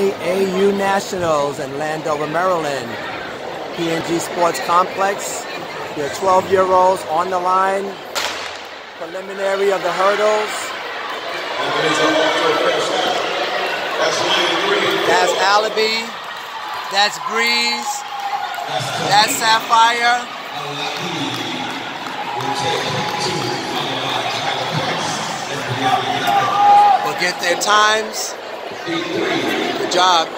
AAU Nationals in Landover, Maryland. P&G Sports Complex. Your 12-year-olds on the line. Preliminary of the hurdles. That's Alabi. That's Breeze. That's Saphire. We'll get their times. Good job.